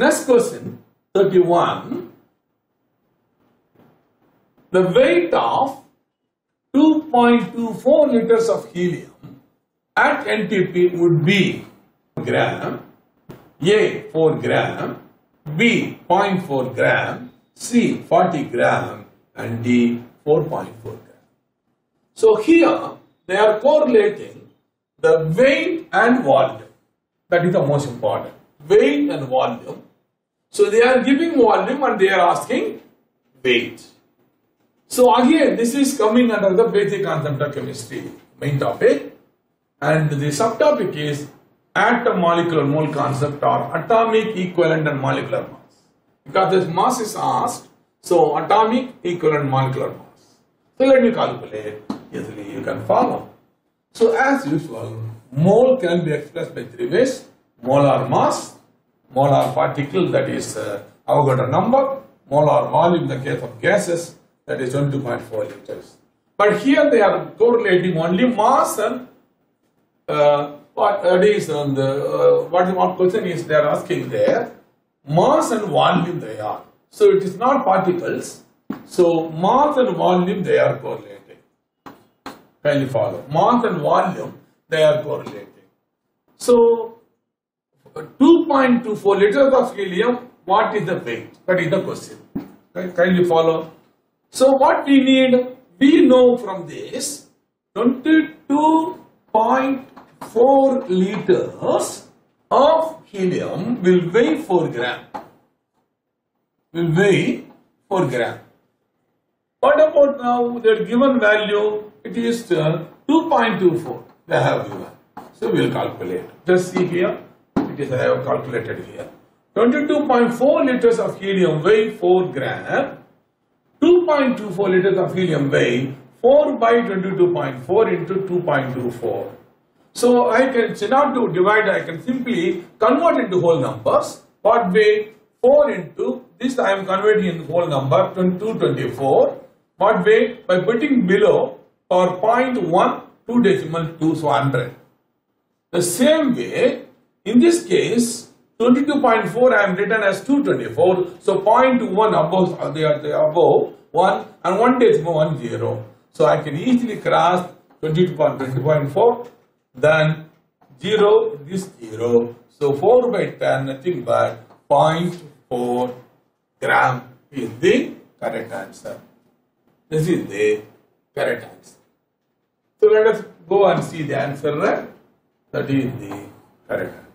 Next question, 31. The weight of 2.24 liters of helium at NTP would be gram, A 4 gram, B 0.4 gram, C 40 gram and D 4.4 gram. So here they are correlating the weight and volume. That is the most important. Weight and volume. So they are giving volume and they are asking weight. So again, this is coming under the basic concept of chemistry, main topic. And the subtopic is atom molecular mole concept or atomic equivalent and molecular mass. Because this mass is asked, so atomic equivalent molecular mass. So let me calculate, easily you can follow. So as usual, mole can be expressed by three ways. Molar mass, molar particle that is uh, Avogadro number, molar volume in the case of gases that is 22.4 liters. But here they are correlating only mass and uh, what on the uh, what the question is they are asking there mass and volume they are. So it is not particles. So mass and volume they are correlating. Kindly follow. Mass and volume they are correlating. So 2.24 liters of helium, what is the weight? That is the question. Okay, Kindly follow. So what we need, we know from this 22.4 liters of helium will weigh 4 gram. Will weigh 4 gram. What about now their given value? It is uh, 2.24. They have given. So we will calculate. Just see here. Is I have calculated here. 22.4 liters of helium weigh 4 gram. 2.24 liters of helium weigh 4 by 22.4 into 2.24. So I can, so not to divide, I can simply convert into whole numbers. What way? 4 into, this I am converting in whole number, 224. What way? By putting below or 0.1, 2 decimal 2, so 100. The same way, in this case, 22.4 I am written as 224. So 0.1 above, uh, are, they are above 1 and 1 decimal 1 0. So I can easily cross 22.20.4. Then 0, this 0. So 4 by 10, nothing but 0.4 gram is the correct answer. This is the correct answer. So let us go and see the answer. That is the correct